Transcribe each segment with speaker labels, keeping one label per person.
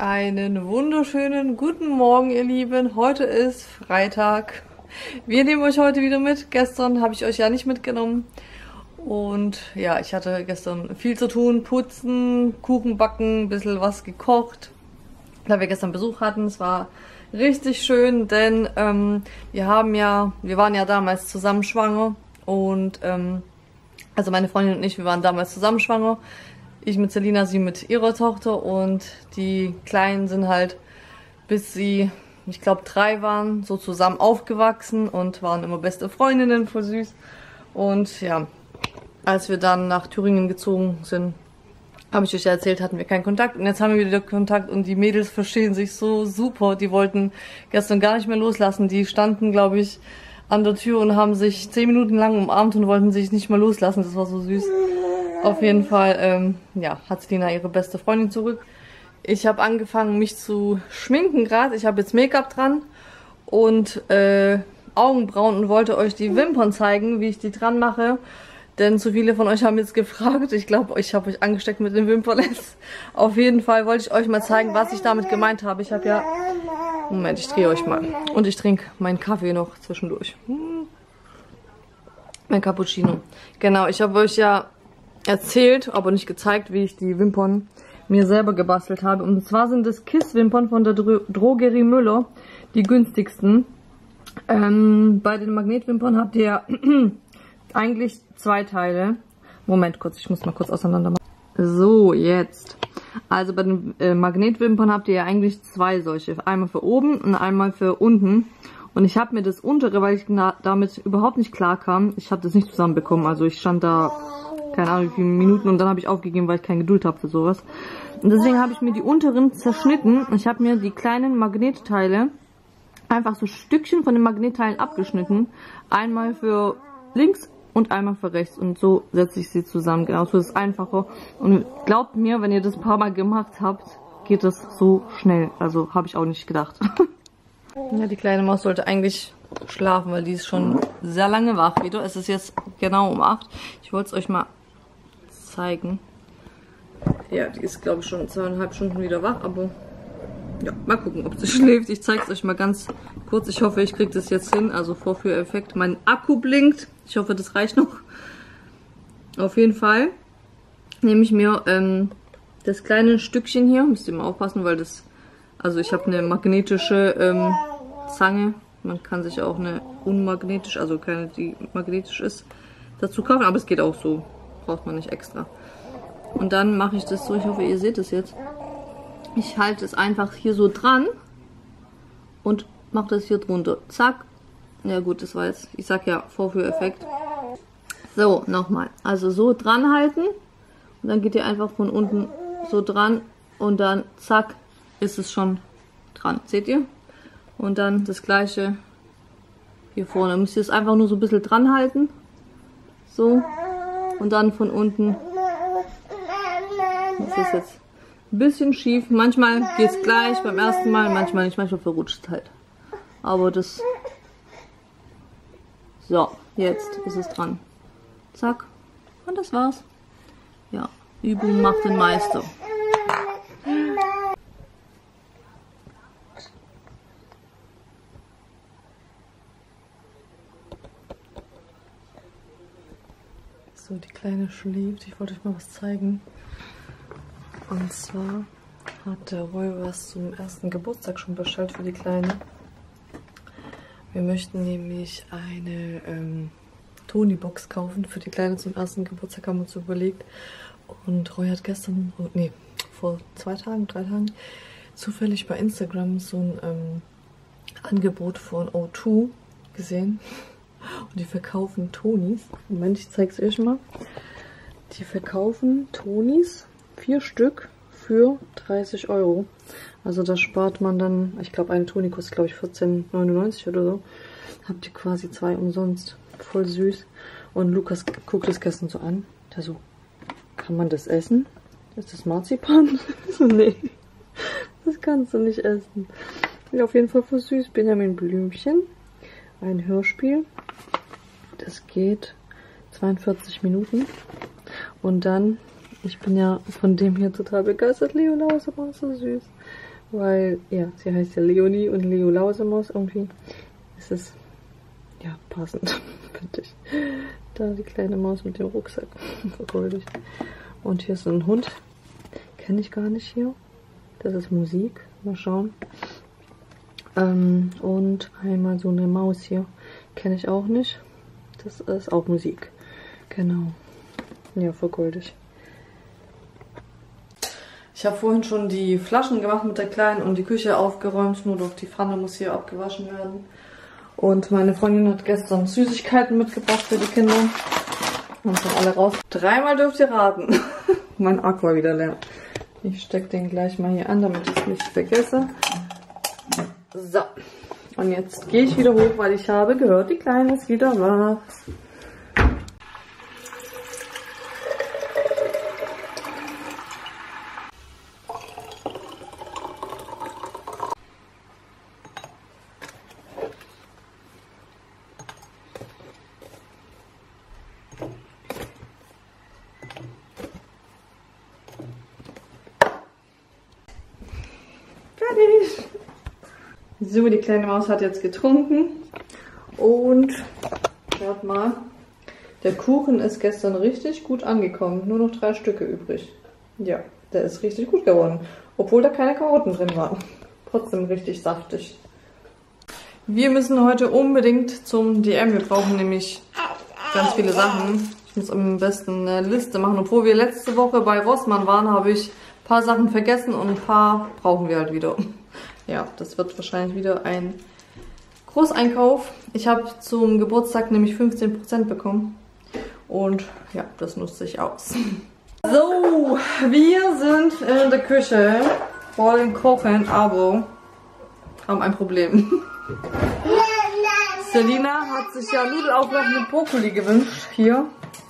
Speaker 1: Einen wunderschönen guten Morgen, ihr Lieben. Heute ist Freitag. Wir nehmen euch heute wieder mit. Gestern habe ich euch ja nicht mitgenommen. Und ja, ich hatte gestern viel zu tun. Putzen, Kuchen backen, ein bisschen was gekocht. Da wir gestern Besuch hatten. Es war richtig schön, denn ähm, wir haben ja, wir waren ja damals zusammen schwanger. Und ähm, also meine Freundin und ich, wir waren damals zusammen schwanger. Ich mit Selina, sie mit ihrer Tochter und die Kleinen sind halt, bis sie, ich glaube, drei waren, so zusammen aufgewachsen und waren immer beste Freundinnen, voll süß. Und ja, als wir dann nach Thüringen gezogen sind, habe ich euch ja erzählt, hatten wir keinen Kontakt und jetzt haben wir wieder Kontakt und die Mädels verstehen sich so super. Die wollten gestern gar nicht mehr loslassen. Die standen, glaube ich, an der Tür und haben sich zehn Minuten lang umarmt und wollten sich nicht mehr loslassen. Das war so süß. Auf jeden Fall, ähm, ja, hat Selina ihre beste Freundin zurück. Ich habe angefangen, mich zu schminken gerade. Ich habe jetzt Make-up dran und äh, Augenbrauen und wollte euch die Wimpern zeigen, wie ich die dran mache. Denn zu viele von euch haben jetzt gefragt. Ich glaube, ich habe euch angesteckt mit den Wimpern. Auf jeden Fall wollte ich euch mal zeigen, was ich damit gemeint habe. Ich habe ja... Moment, ich drehe euch mal. Und ich trinke meinen Kaffee noch zwischendurch. Hm. Mein Cappuccino. Genau, ich habe euch ja erzählt, aber nicht gezeigt, wie ich die Wimpern mir selber gebastelt habe. Und zwar sind es Kiss-Wimpern von der Dro Drogerie Müller, die günstigsten. Ähm, bei den Magnetwimpern habt ihr eigentlich zwei Teile. Moment kurz, ich muss mal kurz auseinander machen. So, jetzt. Also bei den äh, Magnetwimpern habt ihr ja eigentlich zwei solche. Einmal für oben und einmal für unten. Und ich habe mir das untere, weil ich damit überhaupt nicht klar kam, ich habe das nicht zusammenbekommen. Also ich stand da keine Ahnung wie viele Minuten und dann habe ich aufgegeben, weil ich keine Geduld habe für sowas. Und deswegen habe ich mir die unteren zerschnitten. Ich habe mir die kleinen Magnetteile einfach so Stückchen von den Magnetteilen abgeschnitten. Einmal für links und einmal für rechts. Und so setze ich sie zusammen. Genau, so ist es einfacher. Und glaubt mir, wenn ihr das ein paar Mal gemacht habt, geht das so schnell. Also habe ich auch nicht gedacht. ja, die kleine Maus sollte eigentlich schlafen, weil die ist schon sehr lange wach wieder. Es ist jetzt genau um 8. Ich wollte es euch mal zeigen. Ja, die ist glaube ich schon zweieinhalb Stunden wieder wach, aber ja, mal gucken, ob sie schläft. Ich zeige es euch mal ganz kurz. Ich hoffe, ich kriege das jetzt hin. Also Vorführeffekt. Mein Akku blinkt. Ich hoffe, das reicht noch. Auf jeden Fall nehme ich mir ähm, das kleine Stückchen hier. Müsst ihr mal aufpassen, weil das... Also ich habe eine magnetische ähm, Zange. Man kann sich auch eine unmagnetisch, also keine, die magnetisch ist, dazu kaufen. Aber es geht auch so braucht man nicht extra. Und dann mache ich das so, ich hoffe, ihr seht es jetzt. Ich halte es einfach hier so dran und mache das hier drunter. Zack. Ja gut, das war jetzt, ich sag ja, Vorführeffekt. So, nochmal. Also so dran halten und dann geht ihr einfach von unten so dran und dann zack, ist es schon dran. Seht ihr? Und dann das gleiche hier vorne. Müsst ihr es einfach nur so ein bisschen dran halten. So und dann von unten. Das ist jetzt ein bisschen schief. Manchmal geht es gleich beim ersten Mal, manchmal nicht, manchmal verrutscht es halt. Aber das... So, jetzt ist es dran. Zack. Und das war's. Ja, Übung macht den Meister. So, die Kleine schläft. Ich wollte euch mal was zeigen. Und zwar hat der Roy was zum ersten Geburtstag schon bestellt für die Kleine. Wir möchten nämlich eine ähm, Tony-Box kaufen für die Kleine zum ersten Geburtstag, haben wir uns überlegt. Und Roy hat gestern, oh, nee, vor zwei Tagen, drei Tagen, zufällig bei Instagram so ein ähm, Angebot von O2 gesehen. Und die verkaufen Tonis. Moment, ich zeige es euch mal. Die verkaufen Tonis, vier Stück für 30 Euro. Also da spart man dann, ich glaube ein Toni kostet glaube ich 14,99 oder so. Habt ihr quasi zwei umsonst. Voll süß. Und Lukas guckt das gestern so an. Der so, kann man das essen? Ist das Marzipan? nee, das kannst du nicht essen. Ja, auf jeden Fall voll süß. Benjamin Blümchen. Ein Hörspiel. Das geht 42 Minuten. Und dann, ich bin ja von dem hier total begeistert, ist aber so süß. weil, ja, sie heißt ja Leonie und Leo Lausemaus irgendwie. Ist es, ja, passend, finde ich. Da die kleine Maus mit dem Rucksack. Vergoldig. Und hier ist ein Hund. Kenne ich gar nicht hier. Das ist Musik. Mal schauen. Ähm, und einmal so eine Maus hier. Kenne ich auch nicht. Das ist auch Musik. Genau. Ja, vergoldig. Ich habe vorhin schon die Flaschen gemacht mit der Kleinen und die Küche aufgeräumt, nur doch die Pfanne muss hier abgewaschen werden. Und meine Freundin hat gestern Süßigkeiten mitgebracht für die Kinder. Und sind alle raus. Dreimal dürft ihr raten. mein war wieder leer. Ich stecke den gleich mal hier an, damit ich es nicht vergesse. So. Und jetzt gehe ich wieder hoch, weil ich habe gehört, die Kleine ist wieder wach. So, die kleine Maus hat jetzt getrunken. Und, schaut mal, der Kuchen ist gestern richtig gut angekommen. Nur noch drei Stücke übrig. Ja, der ist richtig gut geworden. Obwohl da keine Karotten drin waren. Trotzdem richtig saftig. Wir müssen heute unbedingt zum DM. Wir brauchen nämlich ganz viele Sachen. Ich muss am besten eine Liste machen. Obwohl wir letzte Woche bei Rossmann waren, habe ich ein paar Sachen vergessen und ein paar brauchen wir halt wieder. Ja, das wird wahrscheinlich wieder ein Großeinkauf. Ich habe zum Geburtstag nämlich 15% bekommen. Und ja, das nutze ich aus. So, wir sind in der Küche, wollen kochen, aber haben ein Problem. Selina hat sich ja Nudelauflauf mit Brokkoli gewünscht. Hier.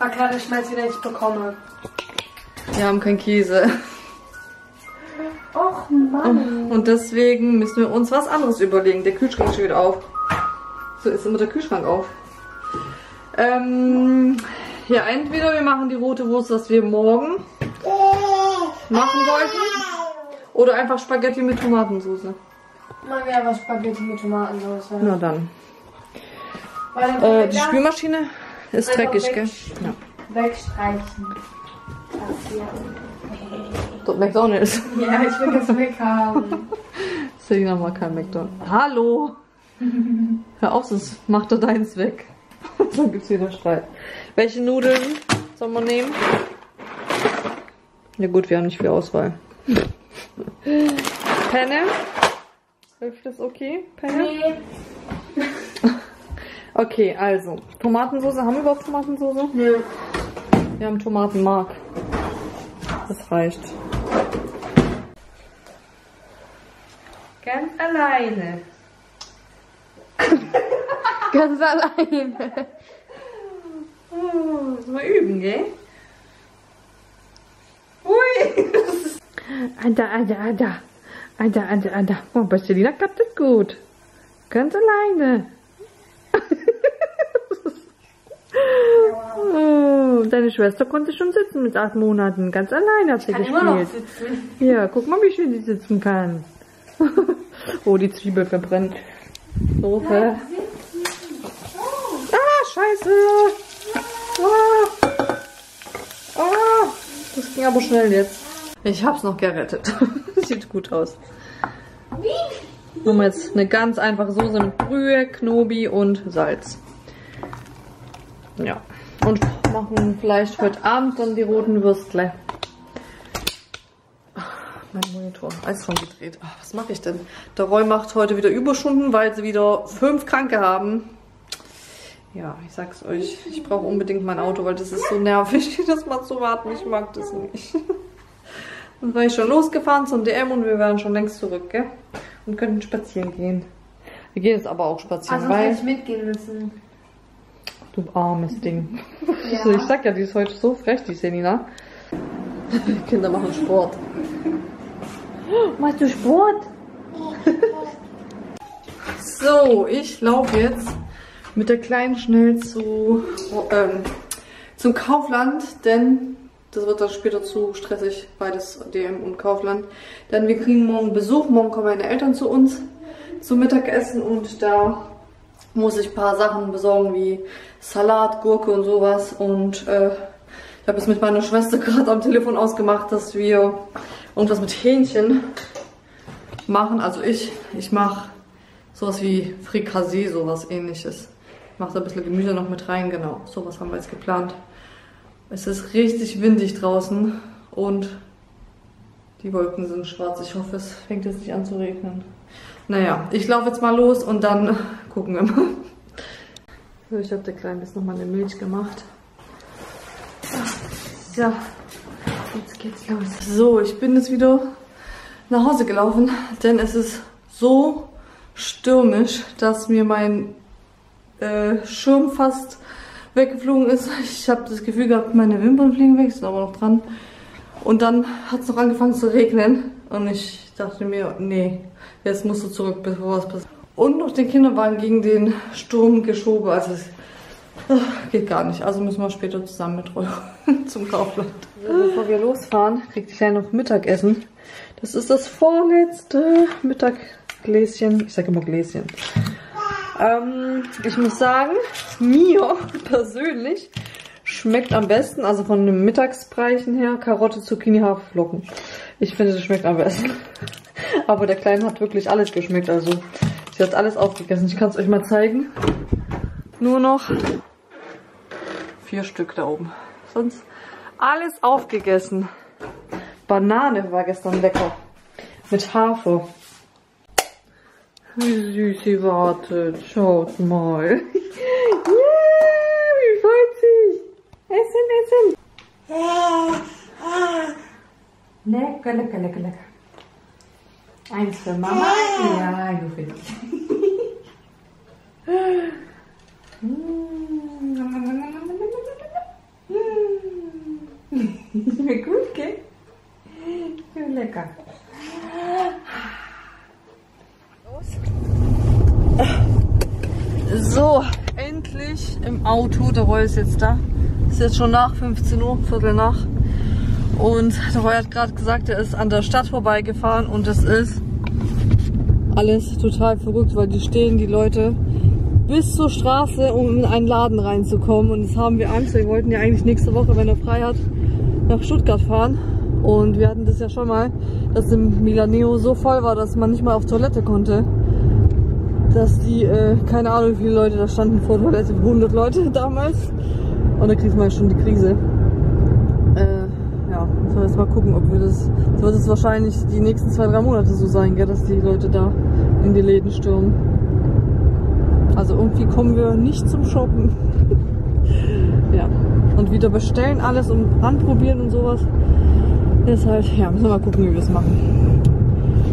Speaker 2: War gerade Schmerz, den ich bekomme.
Speaker 1: Wir haben keinen Käse.
Speaker 2: Och Mann.
Speaker 1: Und deswegen müssen wir uns was anderes überlegen. Der Kühlschrank steht auf. So ist immer der Kühlschrank auf. Ähm, ja, entweder wir machen die rote Wurst, was wir morgen machen wollten. Oder einfach Spaghetti mit Tomatensauce.
Speaker 2: Machen wir aber Spaghetti mit Tomatensauce.
Speaker 1: Na dann. Äh, die Spülmaschine ist dreckig, gell? Ja.
Speaker 2: wegstreichen. Das hier.
Speaker 1: Dort McDonalds.
Speaker 2: Ja, ich will das weghaben.
Speaker 1: Selina mag kein McDonalds. Hallo! Hör auf, sonst macht er deins weg. Dann gibt's wieder Streit. Welche Nudeln soll man nehmen? Ja gut, wir haben nicht viel Auswahl. Penne? Hilft das okay? Penne?
Speaker 2: Nee.
Speaker 1: Okay, also. Tomatensauce. Haben wir überhaupt Tomatensauce?
Speaker 2: Nö.
Speaker 1: Wir haben Tomatenmark. Das reicht. Ganz alleine.
Speaker 2: Ganz alleine.
Speaker 1: Oh, wir üben, gell? Ui! Ada, ada, ada. Ada, ada, ada. Oh, bei Selina klappt das gut. Ganz alleine. Oh, deine Schwester konnte schon sitzen mit acht Monaten. Ganz alleine hat sie
Speaker 2: Kann immer noch
Speaker 1: gespielt.
Speaker 2: sitzen.
Speaker 1: Ja, guck mal, wie schön die sitzen kann. oh, die Zwiebel verbrennt. So, hä? Ah, scheiße. Ah. Ah, das ging aber schnell jetzt. Ich hab's noch gerettet. Sieht gut aus. Machen wir jetzt eine ganz einfache Soße mit Brühe, Knobi und Salz. Ja. Und machen vielleicht heute Abend dann die roten Würstle. Ach, Mein Monitor, alles schon gedreht. Ach, was mache ich denn? Der Roy macht heute wieder Überstunden, weil sie wieder fünf Kranke haben. Ja, ich sag's euch, ich brauche unbedingt mein Auto, weil das ist so nervig, dass man zu warten. Ich mag das nicht. Dann war ich schon losgefahren zum DM und wir wären schon längst zurück, gell? Und könnten spazieren gehen. Wir gehen jetzt aber auch spazieren,
Speaker 2: Also
Speaker 1: weil...
Speaker 2: ich mitgehen müssen.
Speaker 1: Du armes Ding.
Speaker 2: Ja.
Speaker 1: Also ich sag ja, die ist heute so frech, die Selina. Die Kinder machen Sport. Machst du Sport? so, ich laufe jetzt mit der Kleinen schnell zu, ähm, zum Kaufland, denn Das wird dann später zu stressig, beides DM und Kaufland. Denn wir kriegen morgen Besuch. Morgen kommen meine Eltern zu uns zum Mittagessen und da muss ich ein paar Sachen besorgen wie Salat, Gurke und sowas. Und äh, ich habe es mit meiner Schwester gerade am Telefon ausgemacht, dass wir irgendwas mit Hähnchen machen. Also ich, ich mache sowas wie Frikassee, sowas ähnliches. Ich mache da ein bisschen Gemüse noch mit rein, genau. Sowas haben wir jetzt geplant. Es ist richtig windig draußen und die Wolken sind schwarz. Ich hoffe, es fängt jetzt nicht an zu regnen. Naja, ich laufe jetzt mal los und dann gucken wir mal. So, ich habe der Kleinen jetzt nochmal eine Milch gemacht. Ja, jetzt geht's los. So, ich bin jetzt wieder nach Hause gelaufen, denn es ist so stürmisch, dass mir mein äh, Schirm fast weggeflogen ist. Ich habe das Gefühl gehabt, meine Wimpern fliegen weg, sind aber noch dran. Und dann hat es noch angefangen zu regnen und ich dachte mir, nee, jetzt musst du zurück, bevor was passiert. Und noch den Kinderwagen gegen den Sturm geschoben, also es geht gar nicht. Also müssen wir später zusammen mit Rollo zum Kaufland. Bevor wir losfahren, kriegt die Kleine noch Mittagessen. Das ist das vorletzte Mittaggläschen. Ich sage immer Gläschen. Ähm, ich muss sagen, mir persönlich schmeckt am besten, also von den Mittagsbreichen her, Karotte, Zucchini, Haferflocken. Ich finde, das schmeckt am besten. Aber der Kleine hat wirklich alles geschmeckt, also sie hat alles aufgegessen. Ich kann es euch mal zeigen. Nur noch vier Stück da oben. Sonst alles aufgegessen. Banane war gestern lecker. Mit Hafer. Wie süß sie wartet. Schaut mal. ja, wie freut sich. Essen, essen. Lecker, lecker, lecker, lecker. Eins für Mama. Ja, du für dich. Gut, gell? Lecker. So, endlich im Auto. Der Roy ist jetzt da. Ist jetzt schon nach 15 Uhr, Viertel nach. Und der Roy hat gerade gesagt, er ist an der Stadt vorbeigefahren und es ist alles total verrückt, weil die stehen, die Leute, bis zur Straße, um in einen Laden reinzukommen. Und jetzt haben wir Angst. Wir wollten ja eigentlich nächste Woche, wenn er frei hat, nach Stuttgart fahren. Und wir hatten das ja schon mal, dass im Milaneo so voll war, dass man nicht mal auf Toilette konnte. Dass die, äh, keine Ahnung, wie viele Leute da standen vor Toilette, 100 Leute damals. Und da kriegt man schon die Krise. Äh, ja, müssen wir jetzt mal gucken, ob wir das. Das wird es wahrscheinlich die nächsten zwei, drei Monate so sein, gell, dass die Leute da in die Läden stürmen. Also irgendwie kommen wir nicht zum Shoppen. ja. Und wieder bestellen alles und anprobieren und sowas. Deshalb, ja, müssen wir mal gucken, wie wir es machen.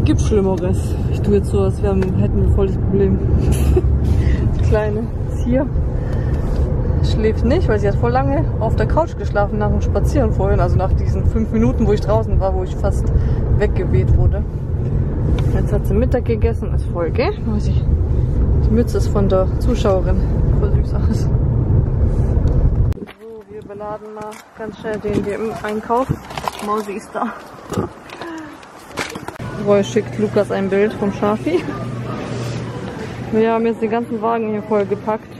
Speaker 1: Gibt Schlimmeres. Ich tue jetzt so, als wären, hätten wir voll das Problem. Die Kleine ist hier. Schläft nicht, weil sie hat voll lange auf der Couch geschlafen nach dem Spazieren vorhin. Also nach diesen fünf Minuten, wo ich draußen war, wo ich fast weggeweht wurde. Jetzt hat sie Mittag gegessen, ist voll, gell? Die Mütze ist von der Zuschauerin. Voll süß aus. So, wir beladen mal ganz schnell den DM-Einkauf. Mausi ist da. Roy schickt Lukas ein Bild vom Schafi. Wir haben jetzt den ganzen Wagen hier voll gepackt.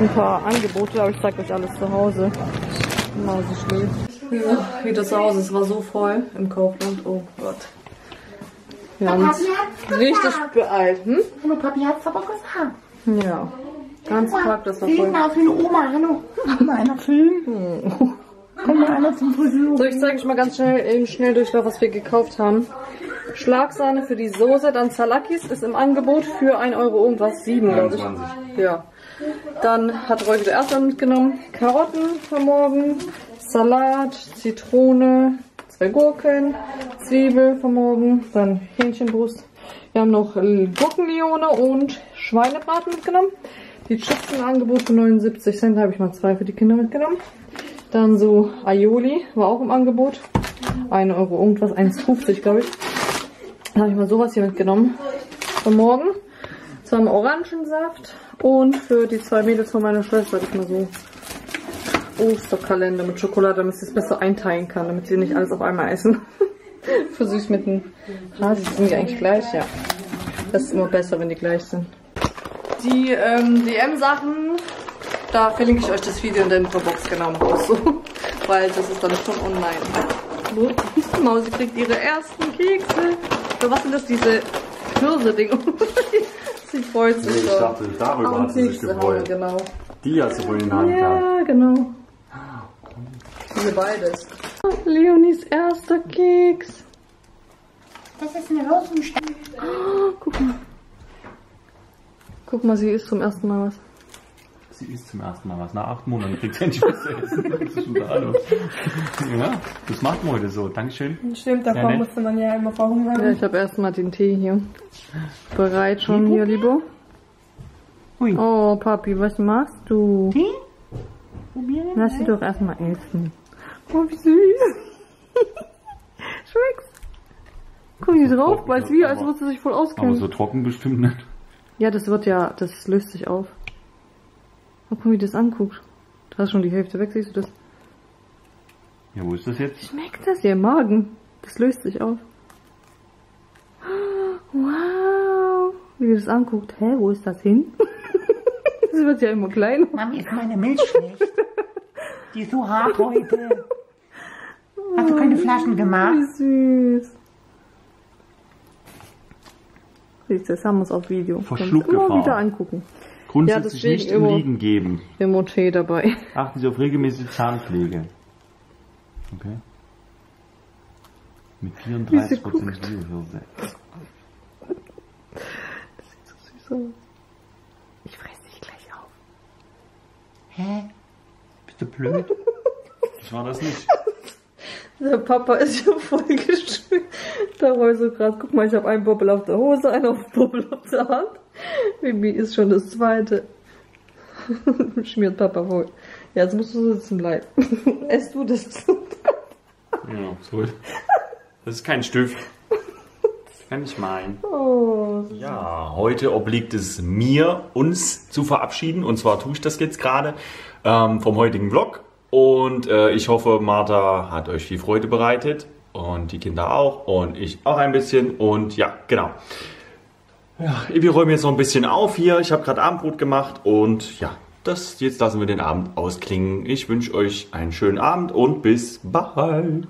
Speaker 1: Ein paar Angebote, aber ich zeige euch alles zu Hause. Mausi schläft. Ja, wieder zu Hause. Es war so voll im Kaufland. Oh Gott. Wir haben uns richtig beeilt. Hm?
Speaker 2: Hallo, Papi hat's aber gesagt.
Speaker 1: Ja. Ganz pack, das war voll.
Speaker 2: mal für eine Oma, hallo. Komm mal einer filmen. Komm mal einer zum Friseur.
Speaker 1: So, ich zeige euch mal ganz schnell im Schnelldurchlauf, was wir gekauft haben. Schlagsahne für die Soße, dann Salakis ist im Angebot für 1 Euro irgendwas, 7 glaube ich. Ja. Dann hat Roy wieder Erdbeeren mitgenommen. Karotten für morgen, Salat, Zitrone, Gurken, Zwiebel für morgen, dann Hähnchenbrust. Wir haben noch äh, Gurkenlione und Schweinebraten mitgenommen. Die Chips im Angebot für 79 Cent, habe ich mal zwei für die Kinder mitgenommen. Dann so Aioli, war auch im Angebot. 1 Euro irgendwas, 1,50 glaube ich. Dann habe ich mal sowas hier mitgenommen. Für morgen. Zum Orangensaft. Und für die zwei Mädels von meiner Schwester habe ich mal so Osterkalender mit Schokolade, damit sie es besser einteilen kann, damit sie nicht alles auf einmal essen. Für süß mit dem Hasi sind die eigentlich gleich, ja. Das ist immer besser, wenn die gleich sind. Die ähm, DM-Sachen, da verlinke ich euch das Video in der Infobox genau so. Weil das ist dann schon online. Mausi kriegt ihre ersten Kekse. Oder was sind das, diese Hirse-Dinger? sie freut sich
Speaker 3: Nee, ich dachte, darüber hat sie sich gefreut.
Speaker 1: Genau.
Speaker 3: Die hast du wohl in der Hand gehabt.
Speaker 1: Ja, genau. Hier beides. Leonis erster Keks.
Speaker 2: Das ist eine Rosenstein.
Speaker 1: Oh, guck mal. Guck mal, sie isst zum ersten Mal was.
Speaker 3: Sie isst zum ersten Mal was. Nach acht Monaten kriegt sie endlich was zu essen. Das ist schon Hallo. Ja, das macht man heute so. Dankeschön.
Speaker 2: Stimmt,
Speaker 3: Ja,
Speaker 2: davor
Speaker 3: ne?
Speaker 2: musste man ja immer verhungern.
Speaker 1: Ja, ich habe erstmal den Tee hier. Bereit schon hier, Libo.
Speaker 2: Ui.
Speaker 1: Oh, Papi, was machst du?
Speaker 2: Tee? Probieren?
Speaker 1: Lass sie doch erstmal essen. Oh, wie süß. Schmeck's. Guck die drauf, weiß wie, als würde sie sich voll
Speaker 3: Aber
Speaker 1: auskennen.
Speaker 3: so trocken bestimmt nicht.
Speaker 1: Ja, das wird ja, das löst sich auf. Oh, guck, wie das anguckt. Da hast schon die Hälfte weg, siehst du das?
Speaker 3: Ja, wo ist das jetzt?
Speaker 1: Schmeckt das ja im Magen? Das löst sich auf. Wow. Wie das anguckt. Hä, wo ist das hin? das wird ja immer kleiner.
Speaker 2: Mami, ist meine Milch schlecht. Die ist so hart heute. Hast du keine Flaschen gemacht?
Speaker 1: Wie süß. Siehst du, jetzt haben wir es auf Video.
Speaker 3: Vor
Speaker 1: Kannst
Speaker 3: Schluckgefahr.
Speaker 1: immer wieder angucken.
Speaker 3: Grundsätzlich
Speaker 1: deswegen
Speaker 3: nicht im
Speaker 1: immer-
Speaker 3: Liegen geben.
Speaker 1: Immer Tee dabei.
Speaker 3: Achten Sie auf regelmäßige Zahnpflege. Okay. Mit 34% Biohirse.
Speaker 1: Süß aus. Ich fress dich gleich auf.
Speaker 2: Hä?
Speaker 3: Bist du blöd? Ich war das nicht.
Speaker 1: Der Papa ist ja voll geschwimmt. Da war ich so krass. Guck mal, ich habe einen Bobbel auf der Hose, einen auf Bobbel auf der Hand. Baby ist schon das zweite. Schmiert Papa voll. Ja, jetzt musst du sitzen bleiben. Ess du das.
Speaker 3: Ja, so. Das ist kein Stift. Das kann ich meinen.
Speaker 1: Oh.
Speaker 3: Ja, heute obliegt es mir, uns zu verabschieden. Und zwar tue ich das jetzt gerade ähm, vom heutigen Vlog. Und äh, ich hoffe, Martha hat euch viel Freude bereitet. Und die Kinder auch. Und ich auch ein bisschen. Und ja, genau. Ja, wir räumen jetzt noch ein bisschen auf hier. Ich habe gerade Abendbrot gemacht. Und ja, das, jetzt lassen wir den Abend ausklingen. Ich wünsche euch einen schönen Abend und bis bald.